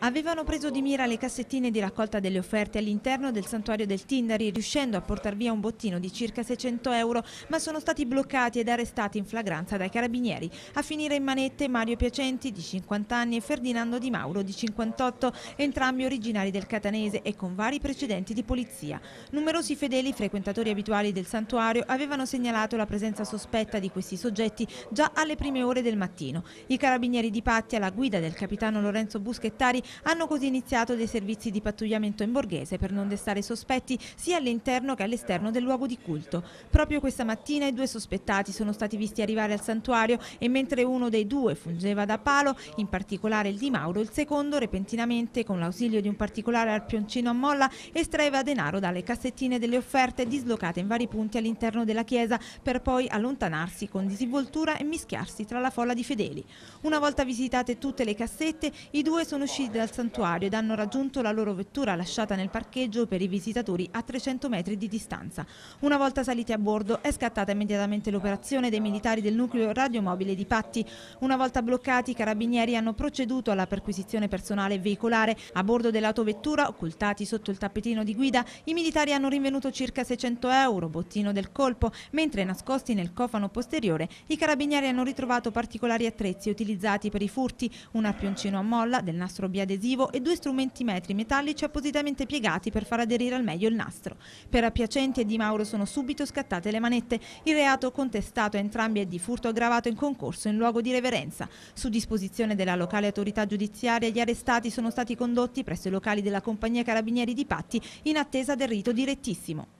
Avevano preso di mira le cassettine di raccolta delle offerte all'interno del santuario del Tindari, riuscendo a portar via un bottino di circa 600 euro, ma sono stati bloccati ed arrestati in flagranza dai carabinieri. A finire in manette Mario Piacenti, di 50 anni, e Ferdinando Di Mauro, di 58, entrambi originari del Catanese e con vari precedenti di polizia. Numerosi fedeli frequentatori abituali del santuario avevano segnalato la presenza sospetta di questi soggetti già alle prime ore del mattino. I carabinieri di Patti, alla guida del capitano Lorenzo Buschettari, hanno così iniziato dei servizi di pattugliamento in borghese per non destare sospetti sia all'interno che all'esterno del luogo di culto. Proprio questa mattina i due sospettati sono stati visti arrivare al santuario e mentre uno dei due fungeva da palo, in particolare il Di Mauro, il secondo repentinamente con l'ausilio di un particolare arpioncino a molla estraeva denaro dalle cassettine delle offerte dislocate in vari punti all'interno della chiesa per poi allontanarsi con disinvoltura e mischiarsi tra la folla di fedeli. Una volta visitate tutte le cassette, i due sono usciti dal santuario ed hanno raggiunto la loro vettura lasciata nel parcheggio per i visitatori a 300 metri di distanza. Una volta saliti a bordo è scattata immediatamente l'operazione dei militari del nucleo radiomobile di Patti. Una volta bloccati i carabinieri hanno proceduto alla perquisizione personale e veicolare. A bordo dell'autovettura, occultati sotto il tappetino di guida, i militari hanno rinvenuto circa 600 euro, bottino del colpo, mentre nascosti nel cofano posteriore i carabinieri hanno ritrovato particolari attrezzi utilizzati per i furti, un arpioncino a molla del nastro biadesivo e due strumenti metri metallici appositamente piegati per far aderire al meglio il nastro. Per Appiacenti e Di Mauro sono subito scattate le manette. Il reato contestato a entrambi è di furto aggravato in concorso in luogo di reverenza. Su disposizione della locale autorità giudiziaria gli arrestati sono stati condotti presso i locali della compagnia Carabinieri di Patti in attesa del rito direttissimo.